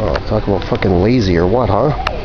Oh, talk about fucking lazy or what, huh?